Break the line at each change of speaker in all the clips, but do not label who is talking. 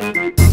Thank you.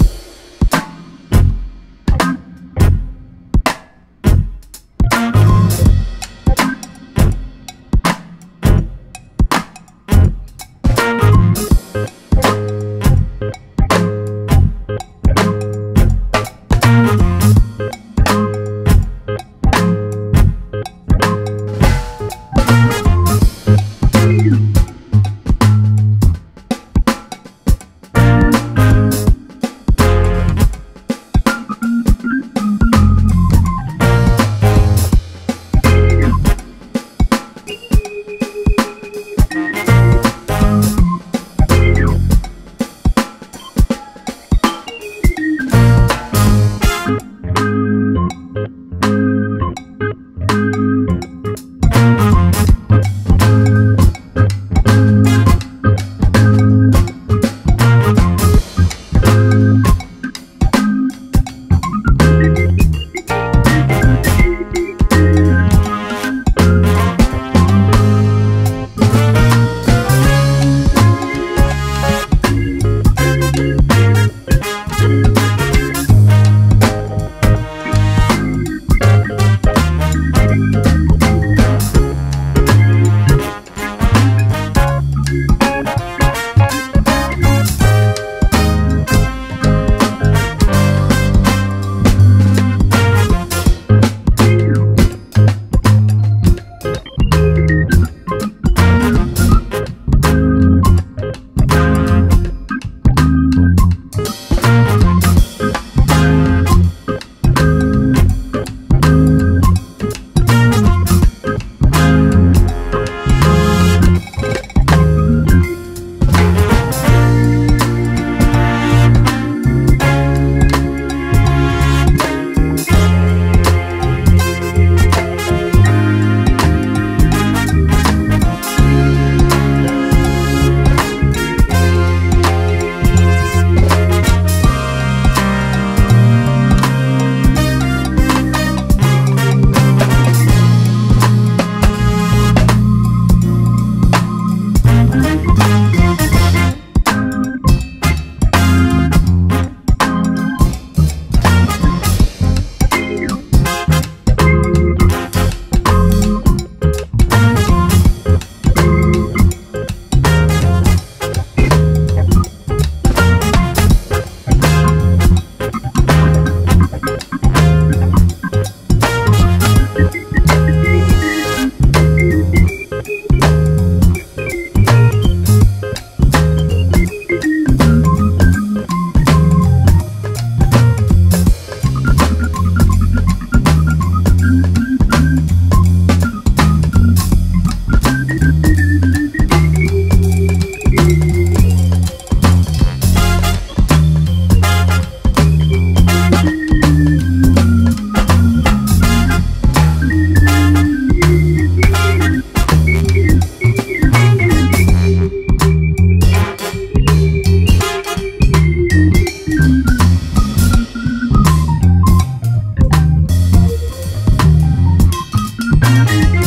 Thank